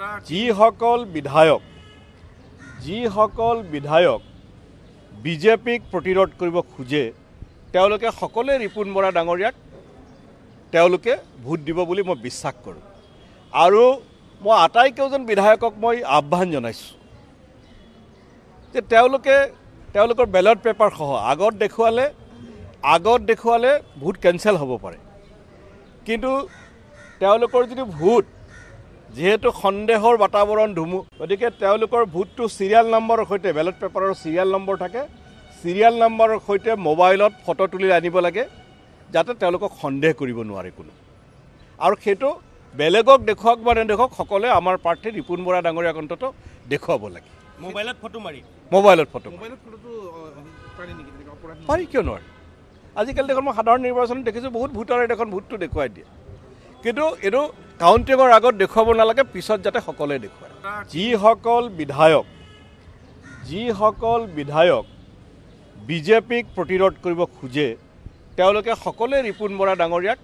যিসকল বিধায়ক যিসকল বিধায়ক বিজেপিক প্ৰতিৰোধ কৰিব খোজে তেওঁলোকে সকলোৱে ৰিপুণ বৰা ডাঙৰীয়াক তেওঁলোকে ভোট দিব বুলি মই বিশ্বাস কৰোঁ। আৰু মই আটাইকেইজন বিধায়কক মই আহ্বান জনাইছোঁ যে তেওঁলোকে তেওঁলোকৰ বেলট পেপাৰসহ আগত দেখুৱালে আগত দেখুৱালে ভোট কেঞ্চেল হ'ব পাৰে। কিন্তু তেওঁলোকৰ যিটো ভোট যিহেতু সন্দেহৰ বাতাৱৰণ ধুমু। গতিকে তেওঁলোকৰ ভোটটো চিৰিয়েল নম্বৰৰ সৈতে বেলট পেপাৰৰ চিৰিয়েল নম্বৰ থাকে। চিৰিয়েল নম্বৰৰ সৈতে মোবাইলত ফটো তুলি আনিব লাগে যাতে তেওঁলোকক সন্দেহ কৰিব নোৱাৰে কোনো। আৰু সেইটো বেলেগক দেখুৱাওক বা নেদেখুৱাওক সকলোৱে আমাৰ প্ৰাৰ্থী ৰিপুণ বৰা ডাঙৰীয়াক অন্তত দেখুৱাব লাগে। মোবাইলত ফটো মাৰি? মোবাইলত ফটো পাৰি কিয় নোৱাৰে? আজিকালি দেখোন মই সাধাৰণ নিৰ্বাচনত দেখিছোঁ বহুত ভোটাৰে দেখোন ভোটটো দেখুৱাই দিয়ে। কিন্তু এইটো কাউণ্টিঙৰ আগত দেখুৱাব নালাগে পিছত যাতে সকলোৱে দেখুৱায়। যিসকল বিধায়ক যিসকল বিধায়ক বিজেপিক প্ৰতিৰোধ কৰিব খোজে তেওঁলোকে সকলোৱে ৰিপুণ বৰা ডাঙৰীয়াক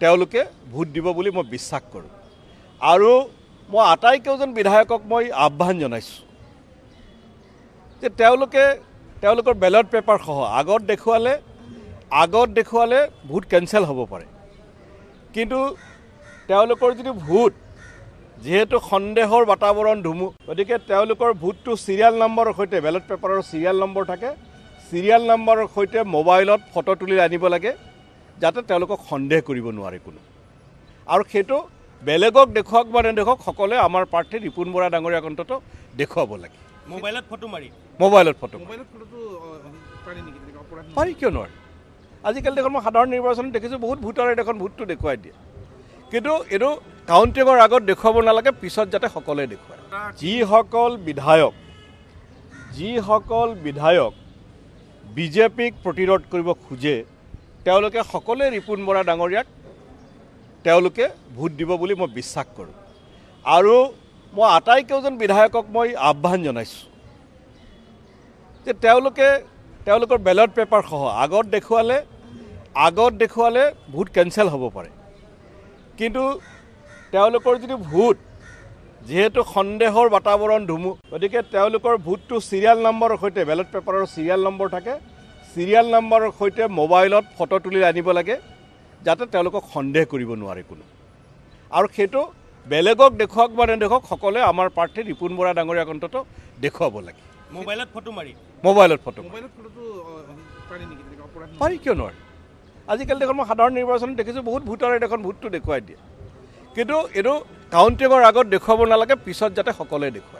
তেওঁলোকে ভোট দিব বুলি মই বিশ্বাস কৰোঁ। আৰু মই আটাইকেইজন বিধায়কক মই আহ্বান জনাইছোঁ যে তেওঁলোকে তেওঁলোকৰ বেলট পেপাৰসহ আগত দেখুৱালে আগত দেখুৱালে ভোট কেঞ্চেল হ'ব পাৰে। কিন্তু তেওঁলোকৰ যিটো ভোট যিহেতু সন্দেহৰ বাতাৱৰণ ধুমু গতিকে তেওঁলোকৰ ভোটটো চিৰিয়েল নম্বৰৰ সৈতে বেলট পেপাৰৰ চিৰিয়েল নম্বৰ থাকে চিৰিয়েল নম্বৰৰ সৈতে মোবাইলত ফটো তুলি আনিব লাগে যাতে তেওঁলোকক সন্দেহ কৰিব নোৱাৰে কোনো। আৰু সেইটো বেলেগক দেখুৱাওক বা নেদেখুৱাওক সকলোৱে আমাৰ প্ৰাৰ্থী ৰিপুণ বৰা ডাঙৰীয়াক অন্তত দেখুৱাব লাগে। মোবাইলত ফটো মাৰি? মোবাইলত ফটো পাৰি কিয় নোৱাৰে? আজিকালি দেখোন মই সাধাৰণ নিৰ্বাচনত দেখিছোঁ বহুত ভোটাৰে দেখোন ভোটটো দেখুৱাই দিয়ে। কিন্তু এইটো কাউণ্টিঙৰ আগত দেখুৱাব নালাগে পিছত যাতে সকলোৱে দেখুৱায়। যিসকল বিধায়ক যিসকল বিধায়ক বিজেপিক প্ৰতিৰোধ কৰিব খোজে তেওঁলোকে সকলোৱে ৰিপুণ বৰা ডাঙৰীয়াক তেওঁলোকে ভোট দিব বুলি মই বিশ্বাস কৰোঁ। আৰু মই আটাইকেইজন বিধায়কক মই আহ্বান জনাইছোঁ যে তেওঁলোকে তেওঁলোকৰ বেলট পেপাৰসহ আগত দেখুৱালে আগত দেখুৱালে ভোট কেঞ্চেল হ'ব পাৰে। কিন্তু তেওঁলোকৰ যিটো ভোট যিহেতু সন্দেহৰ বাতাৱৰণ ধুমু গতিকে তেওঁলোকৰ ভোটটো চিৰিয়েল নম্বৰৰ সৈতে বেলট পেপাৰৰ চিৰিয়েল নম্বৰ থাকে চিৰিয়েল নম্বৰৰ সৈতে মোবাইলত ফটো তুলি আনিব লাগে যাতে তেওঁলোকক সন্দেহ কৰিব নোৱাৰে কোনো। আৰু সেইটো বেলেগক দেখুৱাওক বা নেদেখুৱাওক সকলোৱে আমাৰ প্ৰাৰ্থী ৰিপুণ বৰা ডাঙৰীয়াক অন্তত দেখুৱাব লাগে। মোবাইলত ফটো মাৰি। মোবাইলত ফটো মোবাইলত ফটোটো পাৰি নেকি তেনেকৈ অপৰাধ? পাৰি কিয় নোৱাৰে? আজিকালি দেখোন মই সাধাৰণ নিৰ্বাচনত দেখিছোঁ বহুত ভোটাৰে দেখোন ভোটটো দেখুৱাই দিয়ে। কিন্তু এইটো কাউণ্টিঙৰ আগত দেখুৱাব নালাগে পিছত যাতে সকলোৱে দেখুৱায়।